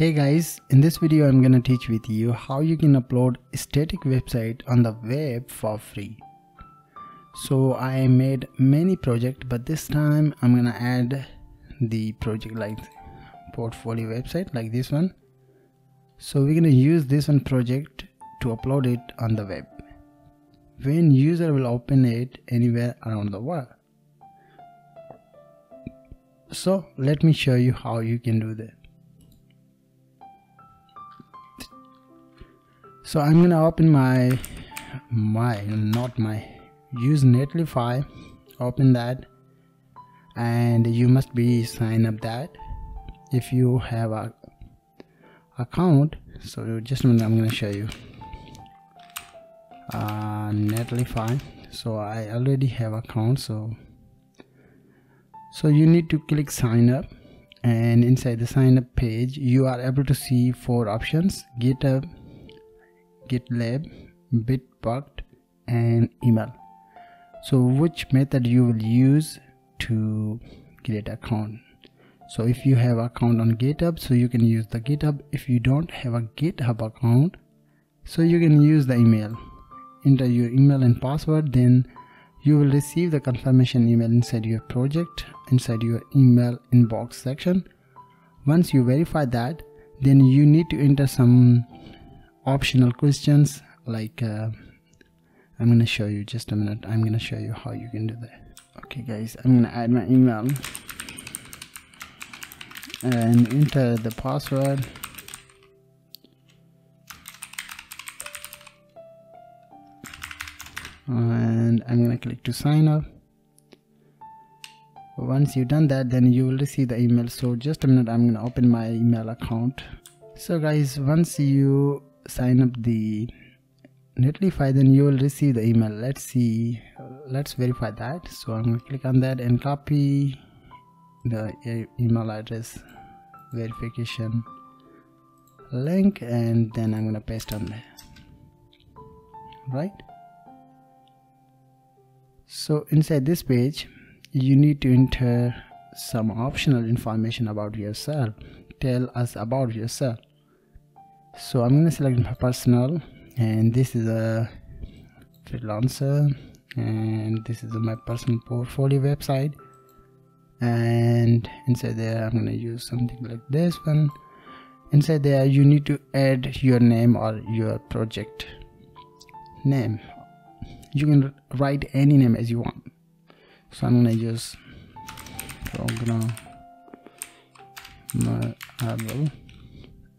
Hey guys, in this video I'm gonna teach with you how you can upload a static website on the web for free. So I made many projects but this time I'm gonna add the project like portfolio website like this one. So we're gonna use this one project to upload it on the web. When user will open it anywhere around the world. So let me show you how you can do that. So I'm gonna open my my not my use netlify open that and you must be sign up that if you have a account. So just a minute I'm gonna show you. Uh, netlify. So I already have account so so you need to click sign up and inside the sign up page you are able to see four options github GitLab, Bitbucket, and email. So which method you will use to create account? So if you have account on GitHub, so you can use the GitHub. If you don't have a GitHub account, so you can use the email. Enter your email and password, then you will receive the confirmation email inside your project, inside your email inbox section. Once you verify that, then you need to enter some optional questions like uh, I'm gonna show you just a minute I'm gonna show you how you can do that. Okay guys I'm gonna add my email and enter the password. And I'm gonna click to sign up. Once you've done that then you will receive the email. So just a minute I'm gonna open my email account. So guys once you sign up the netlify then you will receive the email. Let's see let's verify that. So i'm going to click on that and copy the email address verification link and then i'm going to paste on there. Right? So inside this page you need to enter some optional information about yourself. Tell us about yourself so I'm gonna select my personal and this is a freelancer and this is my personal portfolio website. And inside there I'm gonna use something like this one. Inside there you need to add your name or your project name. You can write any name as you want. So I'm gonna use program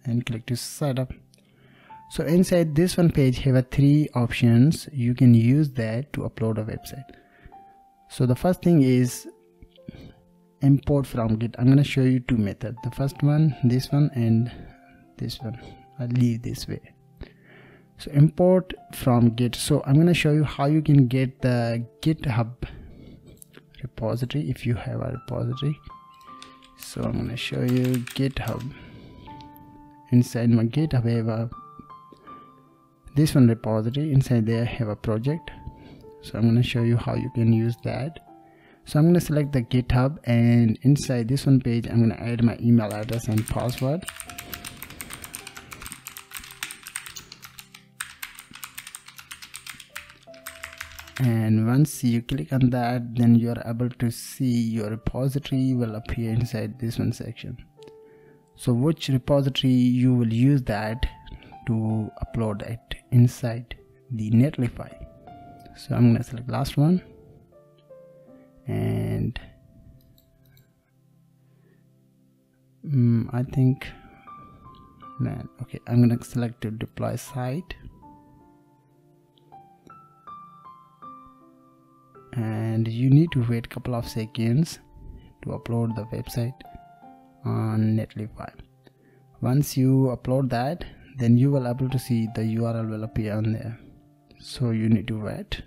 and click to setup so inside this one page have a three options you can use that to upload a website. So the first thing is import from git. I'm going to show you two methods the first one this one and this one. I'll leave this way. So import from git. So i'm going to show you how you can get the github repository if you have a repository. So i'm going to show you github inside my github have this one repository inside there I have a project. So I'm going to show you how you can use that. So I'm going to select the github and inside this one page I'm going to add my email address and password. And once you click on that then you're able to see your repository will appear inside this one section so which repository you will use that to upload it inside the netlify? So i'm gonna select last one. And um, i think man okay i'm gonna select to deploy site. And you need to wait a couple of seconds to upload the website on netlify once you upload that then you will able to see the url will appear on there. So you need to wait.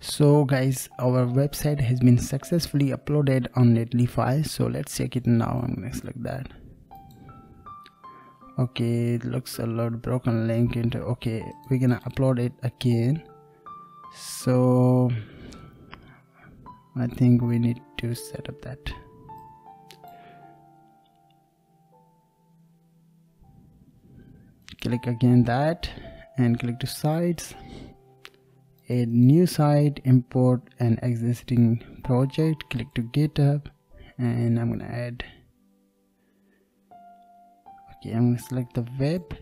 So guys our website has been successfully uploaded on netlify so let's check it now i'm gonna select that. Okay it looks a lot broken link into okay we're gonna upload it again. So i think we need to set up that click again that and click to sites. Add new site import an existing project click to github and I'm gonna add. Okay I'm gonna select the web.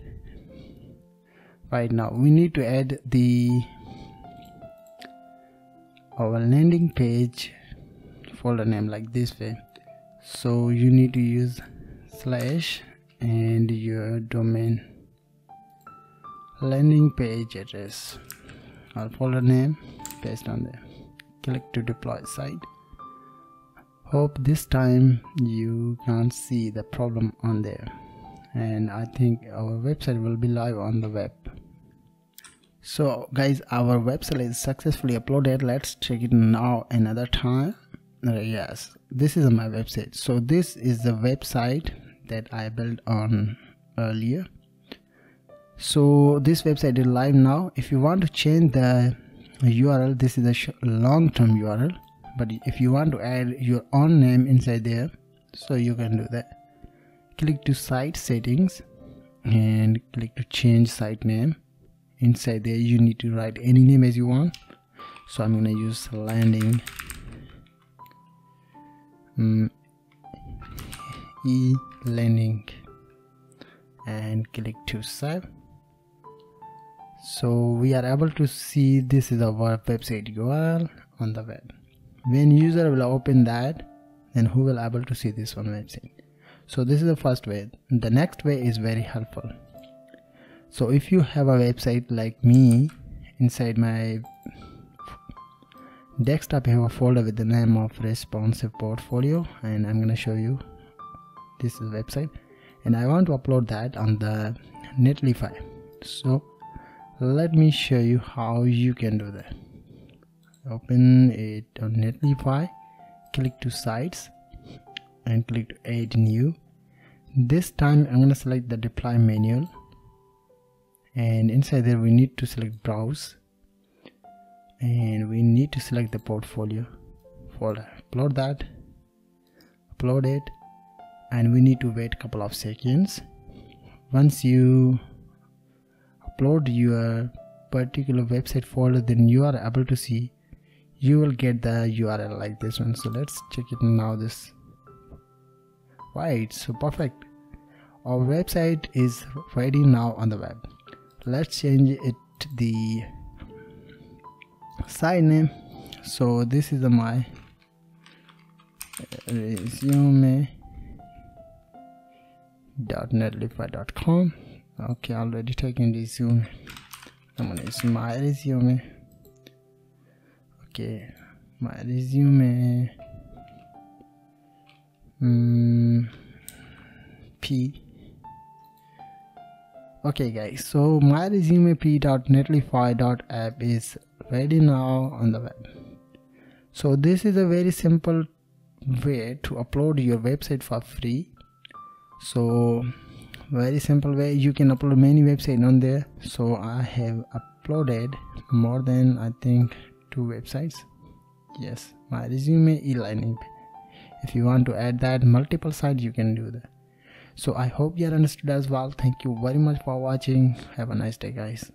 Right now we need to add the our landing page folder name like this way. So you need to use slash and your domain landing page address. Or folder name paste on there click to deploy site. Hope this time you can't see the problem on there. And I think our website will be live on the web. So guys our website is successfully uploaded. Let's check it now another time. Uh, yes this is my website. So this is the website that I built on earlier so this website is live now. If you want to change the URL this is a long-term URL but if you want to add your own name inside there so you can do that. Click to site settings and click to change site name. Inside there you need to write any name as you want. So I'm gonna use landing. Um, e landing. And click to save so we are able to see this is our website URL on the web. When user will open that then who will able to see this on website? So this is the first way. The next way is very helpful. So if you have a website like me inside my desktop I have a folder with the name of responsive portfolio and I'm gonna show you this is website. And I want to upload that on the Netlify. So let me show you how you can do that. Open it on Netlify click to sites and click to add new. This time I'm going to select the deploy manual and inside there we need to select browse. And we need to select the portfolio. Folder upload that upload it and we need to wait a couple of seconds. Once you upload your particular website folder then you are able to see. You will get the url like this one. So let's check it now this. Right so perfect? Our website is ready now on the web. Let's change it the site name. So this is my resume okay already taking resume i'm gonna use my resume okay my resume mm, p. Okay guys so my resume p.netlify.app is ready now on the web. So this is a very simple way to upload your website for free. So very simple way. You can upload many websites on there. So i have uploaded more than i think two websites. Yes my resume e-learning. If you want to add that multiple sites you can do that. So i hope you are understood as well. Thank you very much for watching. Have a nice day guys